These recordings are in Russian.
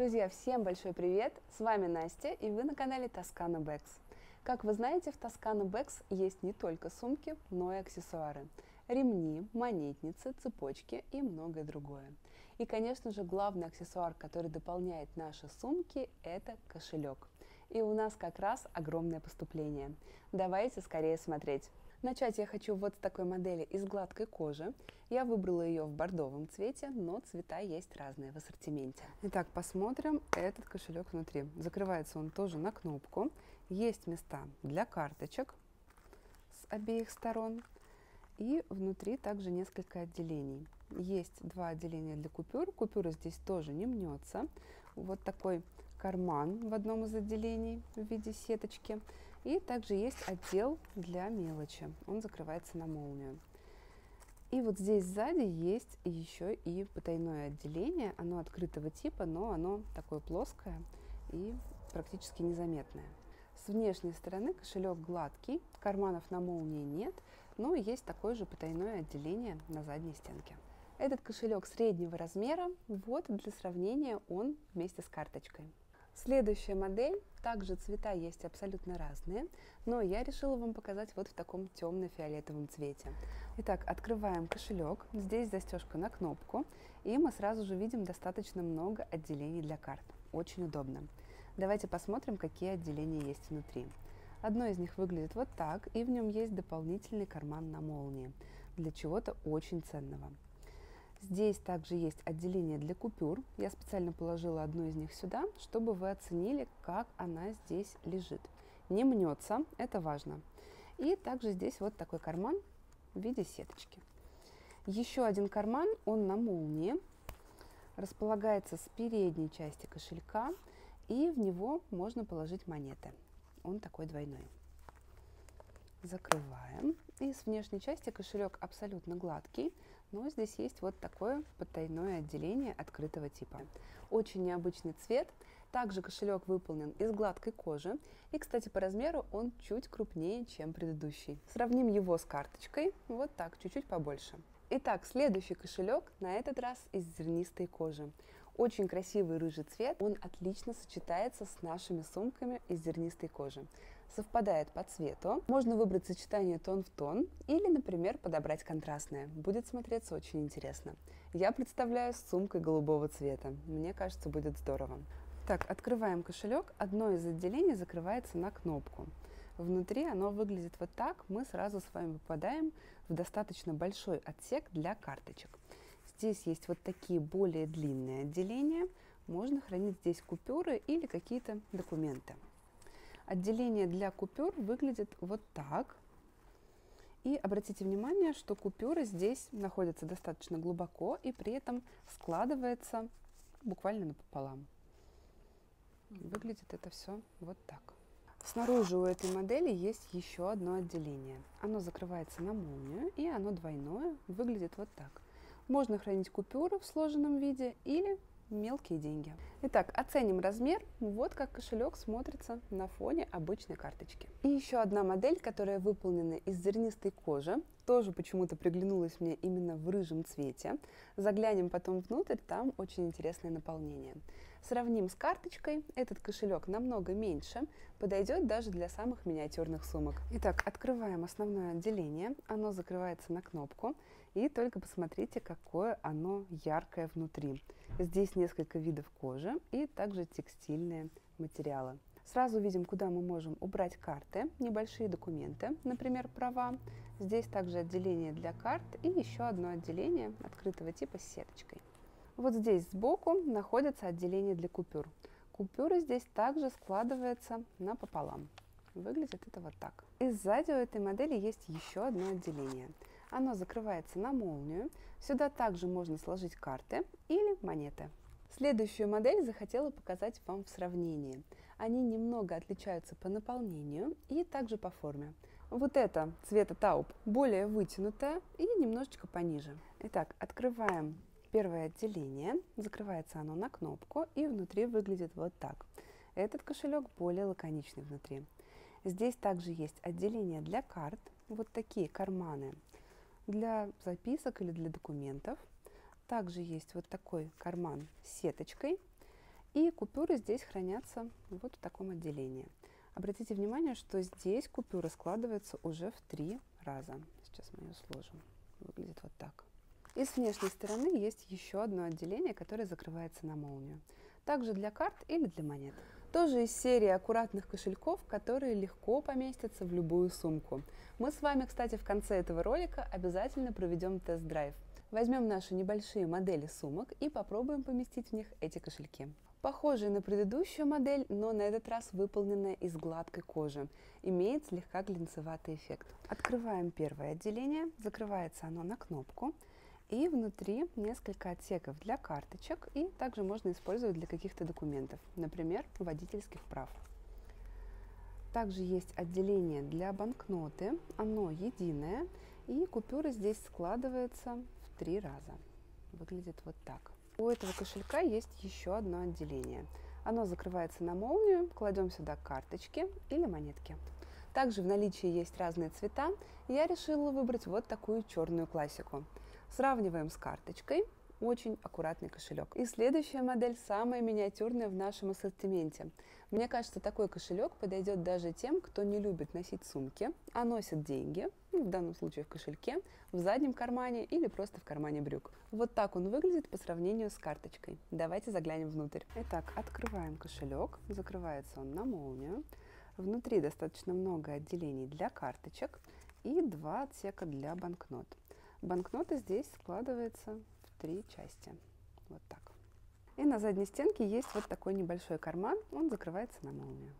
Друзья, всем большой привет! С вами Настя, и вы на канале Toscana Bags. Как вы знаете, в Toscana Bags есть не только сумки, но и аксессуары. Ремни, монетницы, цепочки и многое другое. И, конечно же, главный аксессуар, который дополняет наши сумки, это кошелек. И у нас как раз огромное поступление. Давайте скорее смотреть. Начать я хочу вот с такой модели из гладкой кожи. Я выбрала ее в бордовом цвете, но цвета есть разные в ассортименте. Итак, посмотрим этот кошелек внутри. Закрывается он тоже на кнопку. Есть места для карточек с обеих сторон. И внутри также несколько отделений. Есть два отделения для купюр. Купюра здесь тоже не мнется. Вот такой карман в одном из отделений в виде сеточки. И также есть отдел для мелочи. Он закрывается на молнию. И вот здесь сзади есть еще и потайное отделение. Оно открытого типа, но оно такое плоское и практически незаметное. С внешней стороны кошелек гладкий, карманов на молнии нет, но есть такое же потайное отделение на задней стенке. Этот кошелек среднего размера, вот для сравнения он вместе с карточкой. Следующая модель, также цвета есть абсолютно разные, но я решила вам показать вот в таком темно-фиолетовом цвете. Итак, открываем кошелек, здесь застежка на кнопку, и мы сразу же видим достаточно много отделений для карт. Очень удобно. Давайте посмотрим, какие отделения есть внутри. Одно из них выглядит вот так, и в нем есть дополнительный карман на молнии, для чего-то очень ценного. Здесь также есть отделение для купюр. Я специально положила одну из них сюда, чтобы вы оценили, как она здесь лежит. Не мнется, это важно. И также здесь вот такой карман в виде сеточки. Еще один карман, он на молнии, располагается с передней части кошелька, и в него можно положить монеты. Он такой двойной. Закрываем. И с внешней части кошелек абсолютно гладкий, но здесь есть вот такое потайное отделение открытого типа. Очень необычный цвет. Также кошелек выполнен из гладкой кожи. И, кстати, по размеру он чуть крупнее, чем предыдущий. Сравним его с карточкой. Вот так, чуть-чуть побольше. Итак, следующий кошелек на этот раз из зернистой кожи. Очень красивый рыжий цвет, он отлично сочетается с нашими сумками из зернистой кожи. Совпадает по цвету. Можно выбрать сочетание тон в тон или, например, подобрать контрастное. Будет смотреться очень интересно. Я представляю с сумкой голубого цвета. Мне кажется, будет здорово. Так, открываем кошелек. Одно из отделений закрывается на кнопку. Внутри оно выглядит вот так. Мы сразу с вами попадаем в достаточно большой отсек для карточек. Здесь есть вот такие более длинные отделения. Можно хранить здесь купюры или какие-то документы. Отделение для купюр выглядит вот так. И обратите внимание, что купюры здесь находятся достаточно глубоко и при этом складывается буквально напополам. Выглядит это все вот так. Снаружи у этой модели есть еще одно отделение. Оно закрывается на молнию и оно двойное, выглядит вот так. Можно хранить купюры в сложенном виде или мелкие деньги. Итак, оценим размер. Вот как кошелек смотрится на фоне обычной карточки. И еще одна модель, которая выполнена из зернистой кожи. Тоже почему-то приглянулась мне именно в рыжем цвете. Заглянем потом внутрь, там очень интересное наполнение. Сравним с карточкой. Этот кошелек намного меньше, подойдет даже для самых миниатюрных сумок. Итак, открываем основное отделение. Оно закрывается на кнопку. И только посмотрите, какое оно яркое внутри. Здесь несколько видов кожи и также текстильные материалы. Сразу видим, куда мы можем убрать карты, небольшие документы, например, права. Здесь также отделение для карт и еще одно отделение открытого типа с сеточкой. Вот здесь сбоку находится отделение для купюр. Купюры здесь также складываются напополам. Выглядит это вот так. И сзади у этой модели есть еще одно отделение. Оно закрывается на молнию. Сюда также можно сложить карты или монеты. Следующую модель захотела показать вам в сравнении. Они немного отличаются по наполнению и также по форме. Вот это цвета тауп более вытянутая и немножечко пониже. Итак, открываем первое отделение. Закрывается оно на кнопку и внутри выглядит вот так. Этот кошелек более лаконичный внутри. Здесь также есть отделение для карт, вот такие карманы для записок или для документов. Также есть вот такой карман с сеточкой. И купюры здесь хранятся вот в таком отделении. Обратите внимание, что здесь купюры складываются уже в три раза. Сейчас мы ее сложим. Выглядит вот так. И с внешней стороны есть еще одно отделение, которое закрывается на молнию. Также для карт или для монет. Тоже из серии аккуратных кошельков, которые легко поместятся в любую сумку. Мы с вами, кстати, в конце этого ролика обязательно проведем тест-драйв. Возьмем наши небольшие модели сумок и попробуем поместить в них эти кошельки. Похожие на предыдущую модель, но на этот раз выполненная из гладкой кожи. Имеет слегка глинцеватый эффект. Открываем первое отделение, закрывается оно на кнопку. И внутри несколько отсеков для карточек и также можно использовать для каких-то документов, например, водительских прав. Также есть отделение для банкноты, оно единое, и купюры здесь складываются в три раза. Выглядит вот так. У этого кошелька есть еще одно отделение. Оно закрывается на молнию, кладем сюда карточки или монетки. Также в наличии есть разные цвета, я решила выбрать вот такую черную классику. Сравниваем с карточкой. Очень аккуратный кошелек. И следующая модель самая миниатюрная в нашем ассортименте. Мне кажется, такой кошелек подойдет даже тем, кто не любит носить сумки, а носит деньги, ну, в данном случае в кошельке, в заднем кармане или просто в кармане брюк. Вот так он выглядит по сравнению с карточкой. Давайте заглянем внутрь. Итак, открываем кошелек. Закрывается он на молнию. Внутри достаточно много отделений для карточек и два отсека для банкнот. Банкнота здесь складывается в три части. Вот так. И на задней стенке есть вот такой небольшой карман, он закрывается на молнию.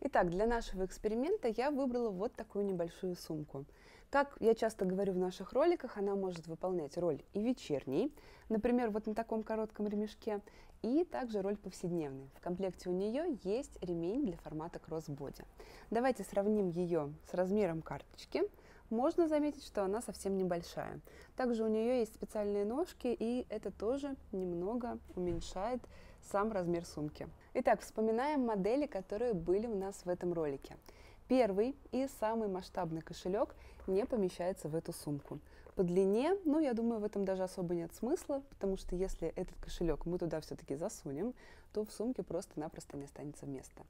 Итак, для нашего эксперимента я выбрала вот такую небольшую сумку. Как я часто говорю в наших роликах, она может выполнять роль и вечерней, например, вот на таком коротком ремешке, и также роль повседневной. В комплекте у нее есть ремень для формата кроссбоди. Давайте сравним ее с размером карточки – можно заметить, что она совсем небольшая. Также у нее есть специальные ножки, и это тоже немного уменьшает сам размер сумки. Итак, вспоминаем модели, которые были у нас в этом ролике. Первый и самый масштабный кошелек не помещается в эту сумку. По длине, ну, я думаю, в этом даже особо нет смысла, потому что если этот кошелек мы туда все-таки засунем, то в сумке просто-напросто не останется места.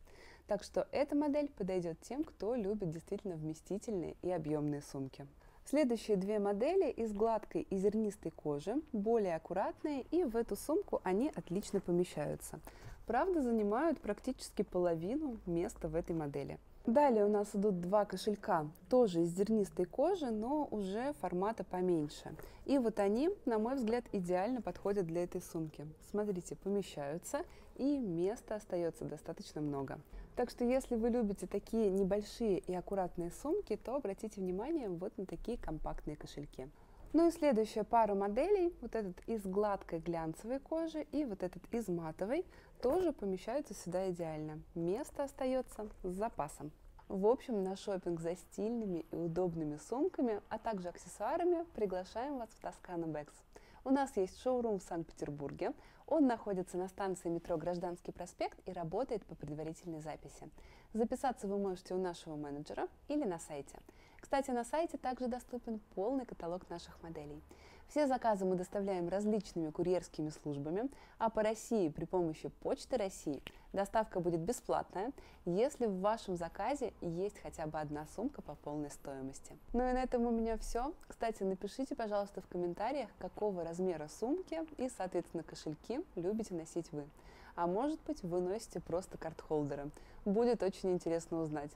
Так что эта модель подойдет тем, кто любит действительно вместительные и объемные сумки. Следующие две модели из гладкой и зернистой кожи, более аккуратные, и в эту сумку они отлично помещаются. Правда, занимают практически половину места в этой модели. Далее у нас идут два кошелька, тоже из зернистой кожи, но уже формата поменьше. И вот они, на мой взгляд, идеально подходят для этой сумки. Смотрите, помещаются и места остается достаточно много. Так что если вы любите такие небольшие и аккуратные сумки, то обратите внимание вот на такие компактные кошельки. Ну и следующая пара моделей, вот этот из гладкой глянцевой кожи и вот этот из матовой, тоже помещаются сюда идеально. Место остается с запасом. В общем, на шопинг за стильными и удобными сумками, а также аксессуарами приглашаем вас в Тоскана Бэкс. У нас есть шоурум в Санкт-Петербурге. Он находится на станции метро Гражданский проспект и работает по предварительной записи. Записаться вы можете у нашего менеджера или на сайте. Кстати, на сайте также доступен полный каталог наших моделей. Все заказы мы доставляем различными курьерскими службами, а по России при помощи Почты России доставка будет бесплатная, если в вашем заказе есть хотя бы одна сумка по полной стоимости. Ну и на этом у меня все. Кстати, напишите, пожалуйста, в комментариях, какого размера сумки и, соответственно, кошельки любите носить вы. А может быть, вы носите просто карт-холдеры. Будет очень интересно узнать.